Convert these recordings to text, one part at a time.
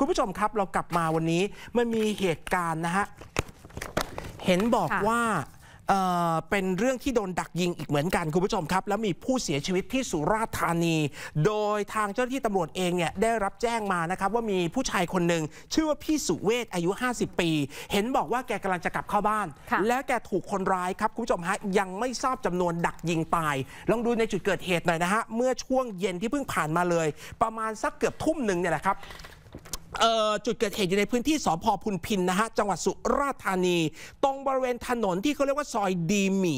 คุณผู้ชมครับเรากลับมาวันนี้มันมีเหตุการณ์นะฮะ เห็นบอกค่ะว่าเอ่อเป็นเรื่องที่โดนดักยิงอีกเหมือนกันคุณผู้ชมครับ แล้วมีผู้เสียชีวิตที่สุราษฎร์ธานี โดยทางเจ้าหน้าที่ตำรวจเองเนี่ยได้รับแจ้งมานะครับ ว่ามีผู้ชายคนหนึ่งชื่อว่าพี่สุเวทอายุ 50 ปี เห็นบอกว่าแกกำลังจะกลับเข้าบ้านค่ะแล้วแกถูกคนร้ายครับคุณผู้ชมฮะยังไม่ทราบจำนวนดักยิงตายลองดูในจุดเกิดเหตุหน่อยนะฮะเมื่อช่วงเย็นที่เพิ่งผ่านมาเลย ประมาณสักเกือบทุ่มหนึ่งเนี่ยแหละครับเอ่อ จุดเกิดเหตุอยู่ในพื้นที่สพพุนพินนะฮะจังหวัดสุราษฎร์ธานี ตรงบริเวณถนนที่เขาเรียกว่าซอยดีหมี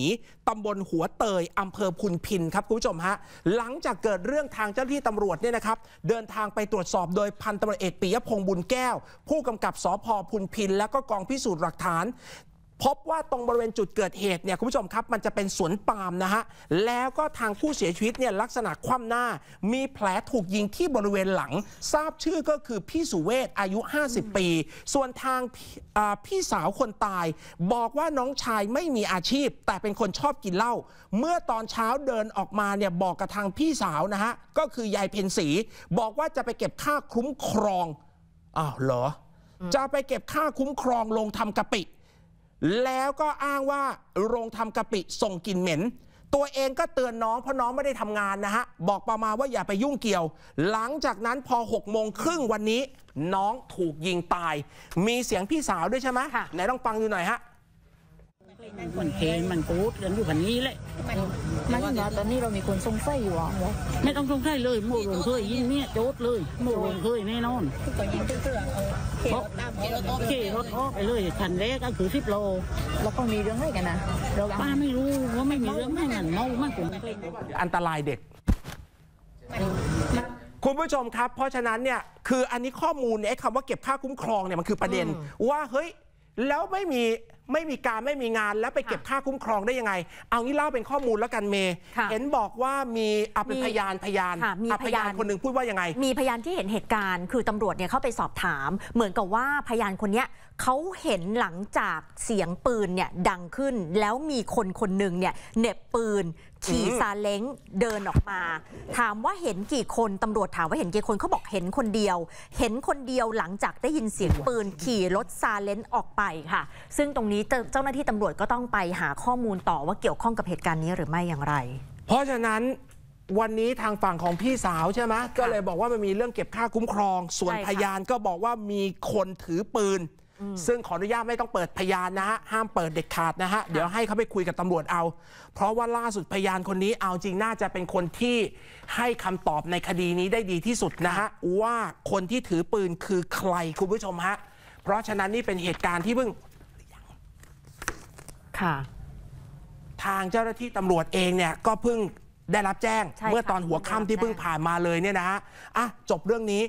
ตำบลหัวเตยอำเภอพุนพินครับคุณผู้ชมฮะหลังจากเกิดเรื่องทางเจ้าหน้าที่ตำรวจเนี่ยนะครับเดินทางไปตรวจสอบโดยพันตำรวจเอกปิยพงษ์บุญแก้ว ผู้กำกับสพพุนพิน แล้วก็กองพิสูจน์หลักฐาน พบว่าตรงบริเวณจุดเกิดเหตุเนี่ยคุณผู้ชมครับมันจะเป็นสวนปาล์มนะฮะแล้วก็ทางผู้เสียชีวิตเนี่ยลักษณะคว่ำหน้า มีแผลถูกยิงที่บริเวณหลัง ทราบชื่อก็คือพี่สุเวศอายุ 50 ปี ส่วนทางพี่อ่าพี่สาวคนตาย บอกว่าน้องชายไม่มีอาชีพ แต่เป็นคนชอบกินเหล้าเมื่อตอนเช้าเดินออกมาเนี่ยบอกกับทางพี่สาวนะฮะก็คือยายเพ็ญศรีบอกว่าจะไปเก็บค่าคุ้มครองอ้าวเหรอ จะไปเก็บค่าคุ้มครองลงทำกะปิ แล้วก็อ้างว่าโรงทำกะปิส่งกลิ่นเหม็น ตัวเองก็เตือนน้องเพราะน้องไม่ได้ทำงานนะฮะ บอกประมาณว่าอย่าไปยุ่งเกี่ยว หลังจากนั้นพอ6โมงครึ่งวันนี้ น้องถูกยิงตาย มีเสียงพี่สาวด้วยใช่ไหมค่ะไหนลองฟังดูหน่อยฮะ มันเพลงมันกูดกันอยู่แบบนี้แหละมันว่าตอนนี้เรามีคนสงสัยอยู่อะว่าไม่ต้องสงสัยเลยโมโรงเคยยิงเนี่ยโจดเลยโมโรงเคยแน่นอนก็ยิงเสื้อเออเขตตามเขตขี่รถออกไปเลยคันแรกก็คือสิบโลแล้วก็มีเรื่องอะไรกันนะเราป้าไม่รู้ว่าไม่มีเรื่องไม่งั้นเมามากกว่าไม่เคยอันตรายเด็กคุณผู้ชมครับ เพราะฉะนั้นเนี่ยคืออันนี้ข้อมูลเนี่ยไอ้คำว่าเก็บค่าคุ้มครองเนี่ยมันคือประเด็นว่าเฮ้ยแล้วไม่มีไม่มีการไม่มีงานแล้วไปเก็บค่าคุ้มครองได้ยังไง เอางี้เล่าเป็นข้อมูลแล้วกันเมย์ค่ะเห็นบอกว่ามีเอาเป็นมีพยานพยานค่ะมีอะพยานคนหนึ่งพูดว่ายังไง มีพยานที่เห็นเหตุการณ์ คือตำรวจเนี่ยเข้าไปสอบถาม เหมือนกับว่าพยานคนเนี้ยเขาเห็นหลังจากเสียงปืนเนี่ยดังขึ้น แล้วมีคนคนหนึ่งเนี่ยเหน็บปืนขี่อืมซาเล้งเดินออกมา ถามว่าเห็นกี่คนตำรวจถามว่าเห็นกี่คนเขาบอกเห็นคนเดียว เห็นคนเดียวหลังจากได้ยินเสียงปืนขี่รถซาเล้งออกไปค่ะ ซึ่งตรงนี้เจ้าเจ้าหน้าที่ตำรวจก็ต้องไปหาข้อมูลต่อว่าเกี่ยวข้องกับเหตุการณ์นี้หรือไม่อย่างไร เพราะฉะนั้นวันนี้ทางฝั่งของพี่สาวใช่ไหมก็เลยบอกว่ามันมีเรื่องเก็บค่าคุ้มครอง ส่วนใช่ค่ะพยานก็บอกว่ามีคนถือปืน ซึ่งขออนุญาตไม่ต้องเปิดพยานนะฮะห้ามเปิดเด็ดขาดนะฮะเดี๋ยวให้เขาไปคุยกับตำรวจเอา เพราะว่าล่าสุดพยานคนนี้เอาจริงน่าจะเป็นคนที่ให้คำตอบในคดีนี้ได้ดีที่สุดนะฮะว่าคนที่ถือปืนคือใครคุณผู้ชมฮะเพราะฉะนั้นนี่เป็นเหตุการณ์ที่เพิ่ง ค่ะ ทางเจ้าหน้าที่ตำรวจเองเนี่ยก็เพิ่งได้รับแจ้งใช่ค่ะเมื่อตอนหัวค่ำที่เพิ่งผ่านมาเลยเนี่ยนะฮะอะจบเรื่องนี้